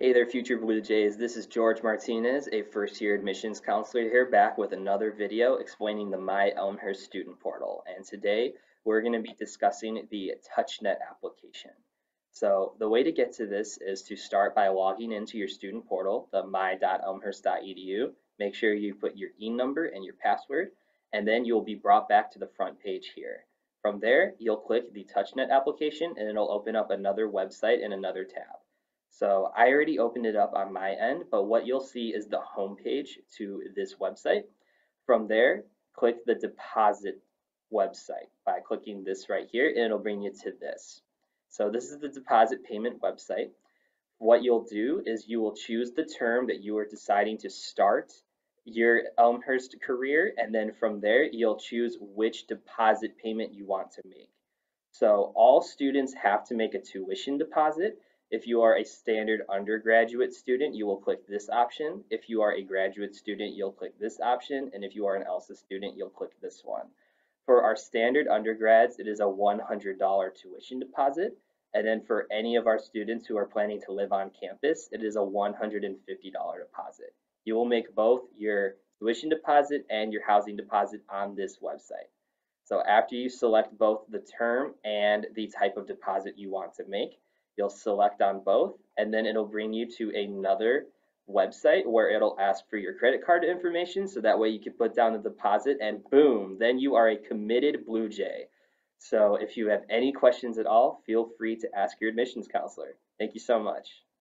Hey there, future Blue Jays. This is George Martinez, a first year admissions counselor here, back with another video explaining the My Elmhurst student portal. And today we're going to be discussing the TouchNet application. So the way to get to this is to start by logging into your student portal, the my.elmhurst.edu. Make sure you put your e number and your password, and then you'll be brought back to the front page here. From there, you'll click the TouchNet application and it'll open up another website in another tab. So I already opened it up on my end, but what you'll see is the home page to this website. From there, click the deposit website by clicking this right here, and it'll bring you to this. So this is the deposit payment website. What you'll do is you will choose the term that you are deciding to start your Elmhurst career, and then from there, you'll choose which deposit payment you want to make. So all students have to make a tuition deposit, if you are a standard undergraduate student, you will click this option. If you are a graduate student, you'll click this option. And if you are an ELSA student, you'll click this one. For our standard undergrads, it is a $100 tuition deposit. And then for any of our students who are planning to live on campus, it is a $150 deposit. You will make both your tuition deposit and your housing deposit on this website. So after you select both the term and the type of deposit you want to make, You'll select on both, and then it'll bring you to another website where it'll ask for your credit card information so that way you can put down the deposit and boom, then you are a committed Blue Jay. So if you have any questions at all, feel free to ask your admissions counselor. Thank you so much.